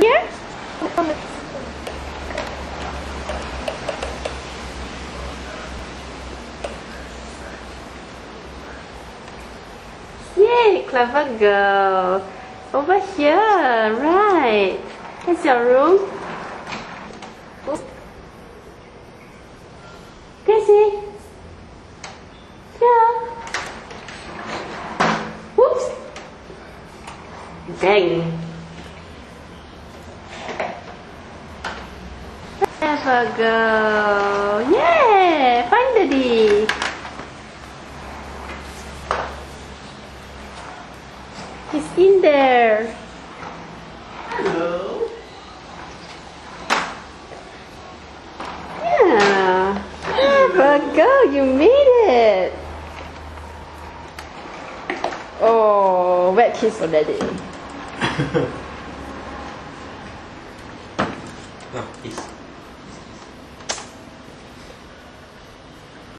Here? Yay, clever girl. Over here, right. Here's your room. Gracie. Yeah. Whoops. Bang. Clever girl. Yeah, finally. He's in there. Hello. Yeah. Clever girl, you made it. Oh, wet kiss already. no, please.